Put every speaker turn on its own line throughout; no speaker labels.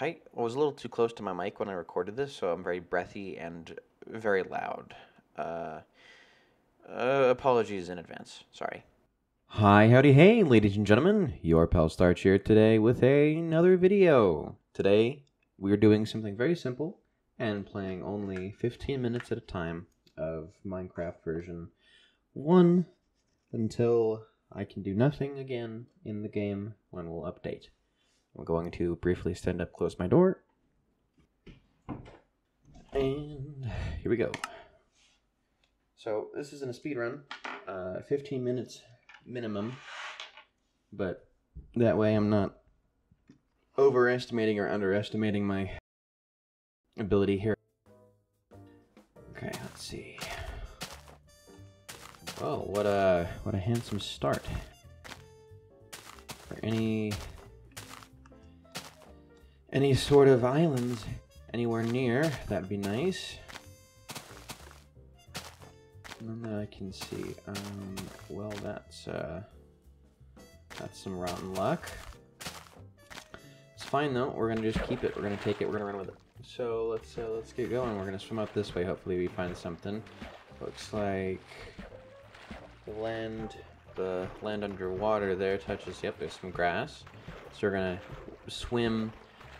I was a little too close to my mic when I recorded this, so I'm very breathy and very loud. Uh, uh, apologies in advance. Sorry.
Hi, howdy, hey, ladies and gentlemen. Your pal Starch here today with another video. Today, we're doing something very simple and playing only 15 minutes at a time of Minecraft version 1 until I can do nothing again in the game when we'll update. I'm going to briefly stand up, close my door, and here we go. So, this isn't a speed run, uh, 15 minutes minimum, but that way I'm not overestimating or underestimating my ability here. Okay, let's see. Oh, what a what a handsome start. For any any sort of islands anywhere near, that'd be nice. None that I can see. Um, well, that's uh, that's some rotten luck. It's fine though. We're gonna just keep it. We're gonna take it. We're gonna run with it. So let's uh, let's get going. We're gonna swim up this way. Hopefully we find something. Looks like the land, the land underwater there touches. Yep, there's some grass. So we're gonna swim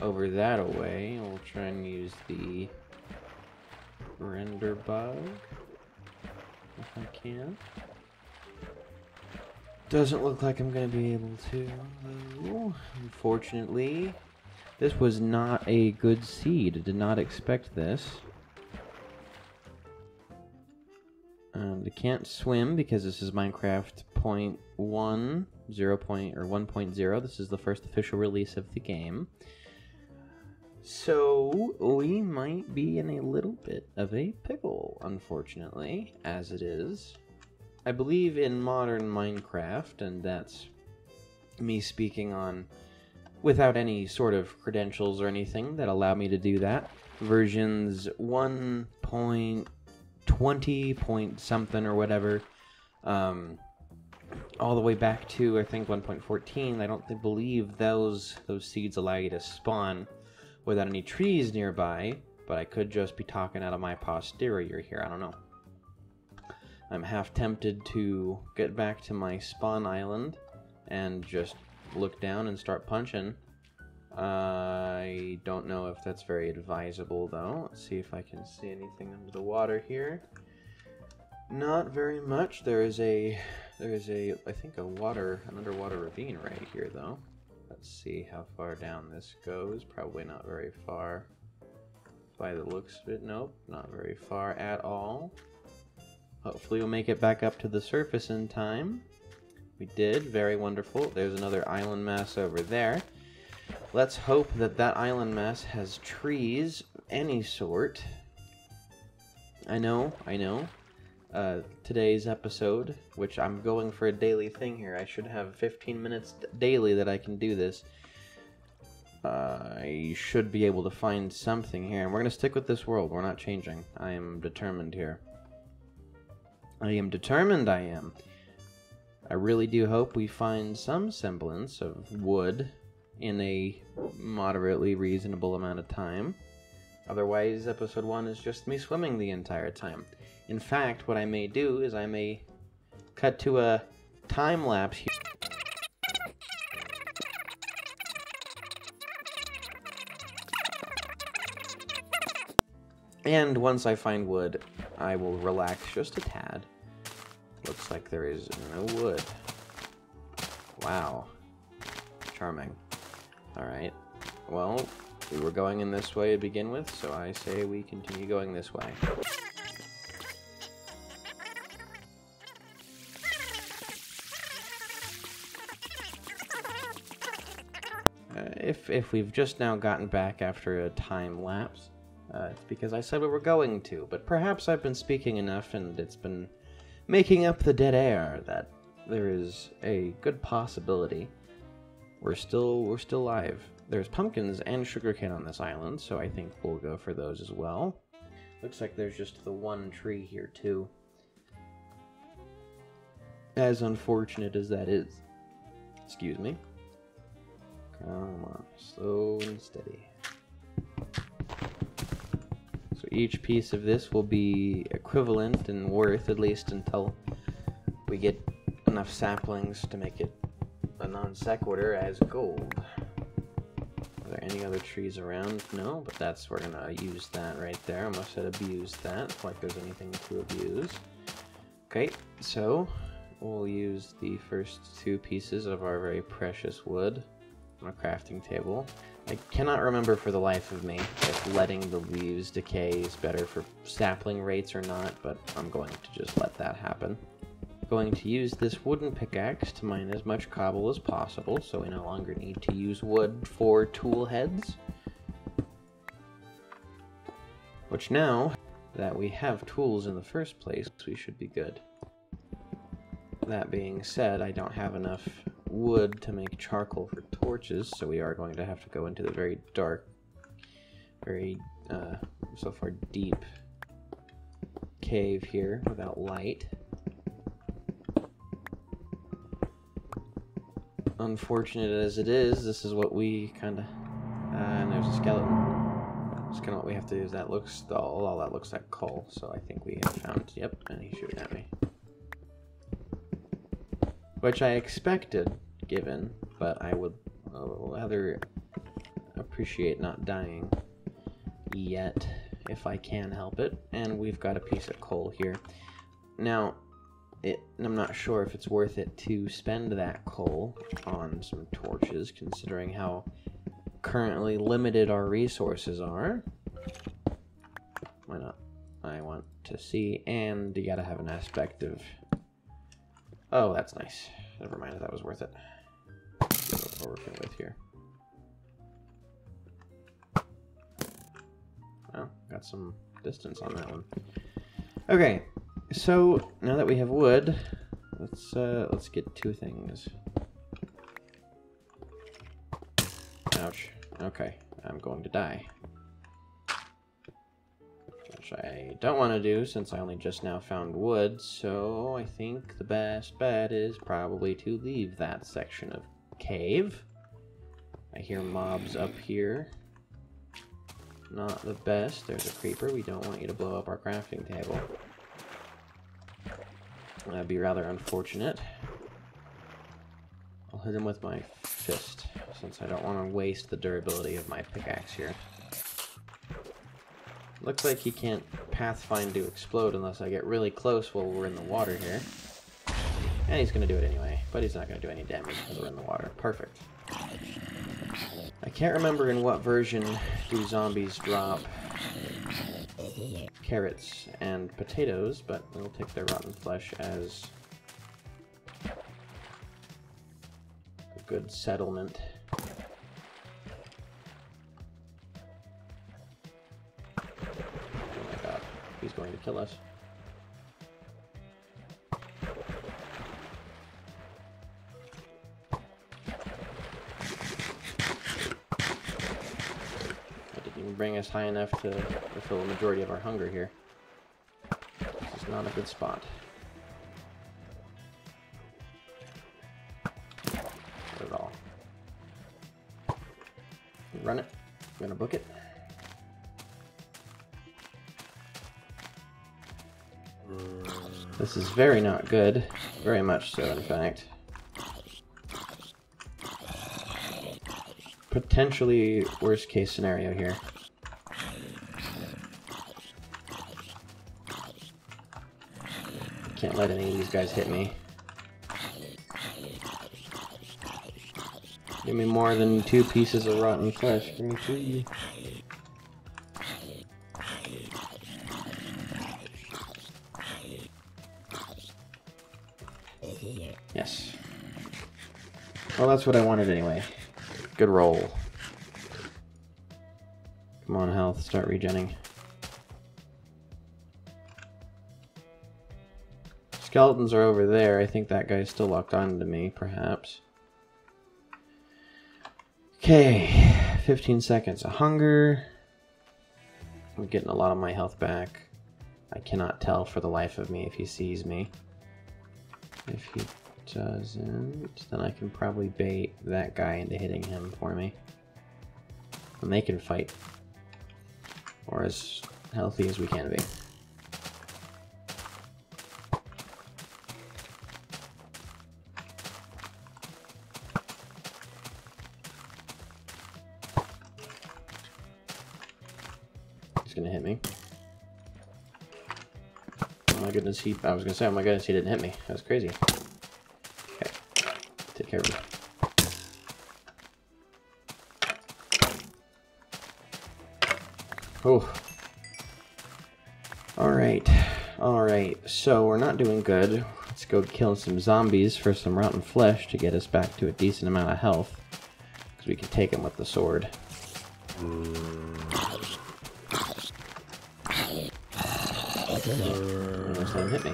over that away. We'll try and use the render bug if I can. Doesn't look like I'm going to be able to, though. Unfortunately, this was not a good seed. I did not expect this. Um, I can't swim because this is Minecraft point one, zero point or 1.0. This is the first official release of the game. So, we might be in a little bit of a pickle, unfortunately, as it is. I believe in modern Minecraft, and that's me speaking on without any sort of credentials or anything that allow me to do that. Versions 1.20 point something or whatever, um, all the way back to I think 1.14. I don't believe those those seeds allow you to spawn without any trees nearby, but I could just be talking out of my posterior here. I don't know. I'm half tempted to get back to my spawn island and just look down and start punching. I don't know if that's very advisable though. Let's see if I can see anything under the water here. Not very much. There is a there is a I think a water an underwater ravine right here though. Let's see how far down this goes. Probably not very far. By the looks of it, nope, not very far at all. Hopefully we'll make it back up to the surface in time. We did, very wonderful. There's another island mass over there. Let's hope that that island mass has trees of any sort. I know, I know. Uh, today's episode, which I'm going for a daily thing here. I should have 15 minutes daily that I can do this. Uh, I should be able to find something here. And we're going to stick with this world. We're not changing. I am determined here. I am determined, I am. I really do hope we find some semblance of wood in a moderately reasonable amount of time. Otherwise, episode 1 is just me swimming the entire time. In fact, what I may do is I may cut to a time lapse here. And once I find wood, I will relax just a tad. Looks like there is no wood. Wow. Charming. Alright. Well, we were going in this way to begin with, so I say we continue going this way. Uh, if, if we've just now gotten back after a time lapse, uh, it's because I said we were going to, but perhaps I've been speaking enough and it's been making up the dead air that there is a good possibility we're still we're still live. There's pumpkins and sugarcane on this island, so I think we'll go for those as well. Looks like there's just the one tree here too. As unfortunate as that is. Excuse me. Come on, slow and steady. So each piece of this will be equivalent in worth at least until we get enough saplings to make it a non sequitur as gold. Are there any other trees around? No, but that's we're gonna use that right there. I must have abused that, like there's anything to abuse. Okay, so we'll use the first two pieces of our very precious wood on a crafting table. I cannot remember for the life of me if letting the leaves decay is better for sapling rates or not, but I'm going to just let that happen. Going to use this wooden pickaxe to mine as much cobble as possible, so we no longer need to use wood for tool heads. Which now that we have tools in the first place, we should be good. That being said, I don't have enough wood to make charcoal for torches, so we are going to have to go into the very dark, very, uh, so far deep cave here without light. Unfortunate as it is, this is what we kind of, uh, and there's a skeleton. It's kind of what we have to do. Is that looks all, all that looks like coal, so I think we have found. Yep, and he's shooting at me which I expected given, but I would uh, rather appreciate not dying yet if I can help it. And we've got a piece of coal here. Now, it, I'm not sure if it's worth it to spend that coal on some torches, considering how currently limited our resources are. Why not? I want to see, and you gotta have an aspect of Oh, that's nice. Never mind that was worth it. what we're working with here. Oh, got some distance on that one. Okay, so now that we have wood, let's uh, let's get two things. Ouch. Okay, I'm going to die which I don't want to do since I only just now found wood, so I think the best bet is probably to leave that section of cave. I hear mobs up here. Not the best. There's a creeper. We don't want you to blow up our crafting table. That'd be rather unfortunate. I'll hit him with my fist, since I don't want to waste the durability of my pickaxe here. Looks like he can't pathfind to explode unless I get really close while we're in the water here. And he's going to do it anyway, but he's not going to do any damage because we're in the water. Perfect. I can't remember in what version do zombies drop carrots and potatoes, but we'll take their rotten flesh as a good settlement. He's going to kill us. That didn't even bring us high enough to fulfill the majority of our hunger here. This is not a good spot. This is very not good. Very much so, in fact. Potentially worst case scenario here. Can't let any of these guys hit me. Give me more than two pieces of rotten flesh. Give me two. Well, that's what I wanted anyway. Good roll. Come on, health. Start regenning. Skeletons are over there. I think that guy's still locked onto me, perhaps. Okay, 15 seconds of hunger. I'm getting a lot of my health back. I cannot tell for the life of me if he sees me. If he doesn't, uh, then I can probably bait that guy into hitting him for me. And they can fight. Or as healthy as we can be. He's gonna hit me. Oh my goodness, he- I was gonna say, oh my goodness, he didn't hit me. That was crazy. Him. Oh. Alright, alright, so we're not doing good. Let's go kill some zombies for some rotten flesh to get us back to a decent amount of health. Because we can take them with the sword. Almost hit me.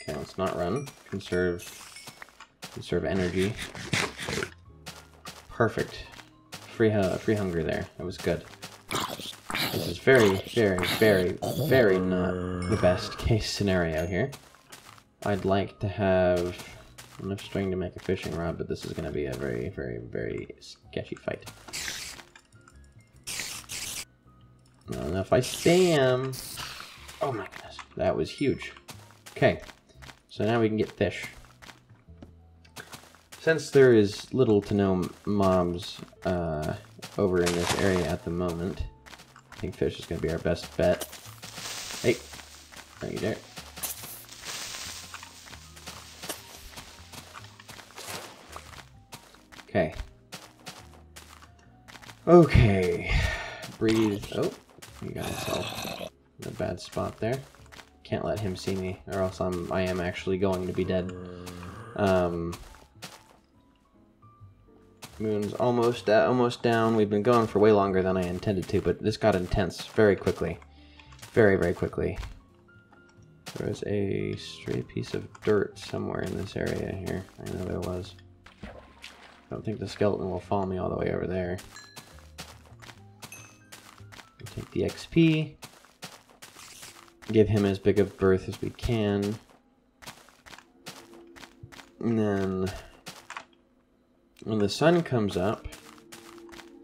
Okay, let's not run. Conserve conserve energy. Perfect. Free hu- free hunger there. That was good. This is very, very, very, very not the best case scenario here. I'd like to have enough string to make a fishing rod, but this is going to be a very, very, very sketchy fight. Not enough I spam. Oh my goodness, that was huge. Okay, so now we can get fish. Since there is little to no mobs uh, over in this area at the moment, I think fish is going to be our best bet. Hey, are you there? Okay. Okay. Breathe. Oh, he got himself in a bad spot there. Can't let him see me, or else I'm I am actually going to be dead. Um. Moon's almost uh, almost down. We've been going for way longer than I intended to, but this got intense very quickly, very very quickly. There was a stray piece of dirt somewhere in this area here. I know there was. I don't think the skeleton will follow me all the way over there. Take the XP. Give him as big of berth as we can. And then when the sun comes up,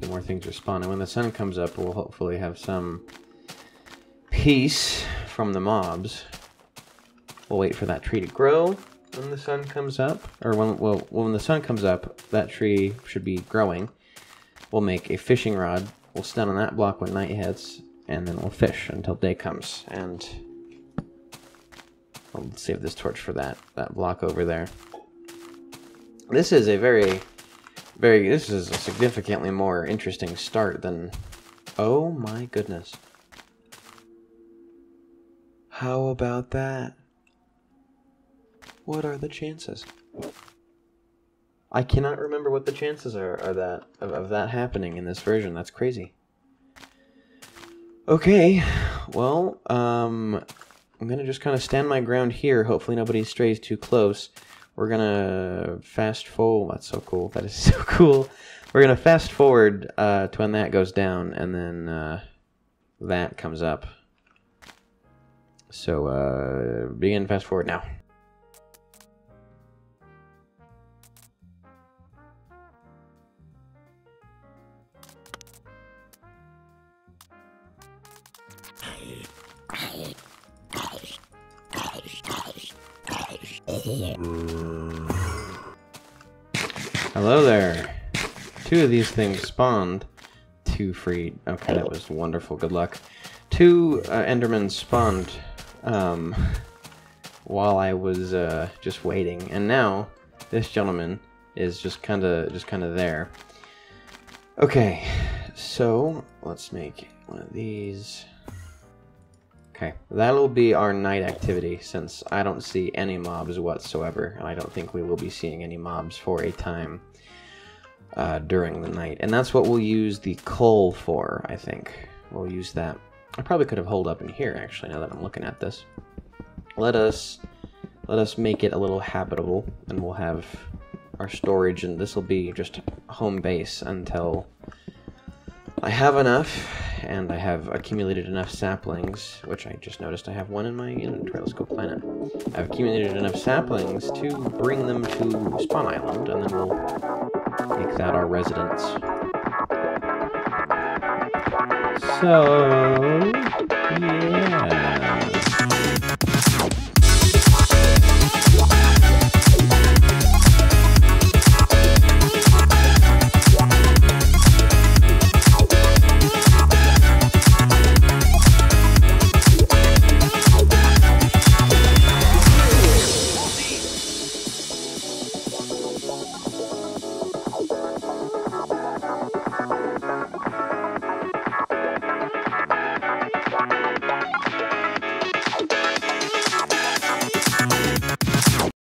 some more things are spawning. When the sun comes up, we'll hopefully have some peace from the mobs. We'll wait for that tree to grow when the sun comes up, or when well when the sun comes up, that tree should be growing. We'll make a fishing rod. We'll stand on that block when night hits, and then we'll fish until day comes. And I'll save this torch for that that block over there. This is a very, very. This is a significantly more interesting start than. Oh my goodness. How about that? What are the chances? I cannot remember what the chances are, are that of, of that happening in this version. That's crazy. Okay, well, um, I'm gonna just kind of stand my ground here. Hopefully, nobody strays too close. We're gonna fast forward. That's so cool. That is so cool. We're gonna fast forward uh, to when that goes down, and then uh, that comes up. So, uh, begin fast forward now. Hello there. Two of these things spawned. Two free. Okay, that was wonderful. Good luck. Two uh, Endermen spawned um, while I was uh, just waiting, and now this gentleman is just kind of just kind of there. Okay, so let's make one of these. Okay, that'll be our night activity since I don't see any mobs whatsoever, and I don't think we will be seeing any mobs for a time uh, during the night. And that's what we'll use the coal for, I think. We'll use that. I probably could have holed up in here, actually, now that I'm looking at this. Let us let us make it a little habitable, and we'll have our storage, and this will be just home base until I have enough and I have accumulated enough saplings, which I just noticed I have one in my inventory. Let's go. I've accumulated enough saplings to bring them to Spawn Island, and then we'll make that our residence. So, yeah.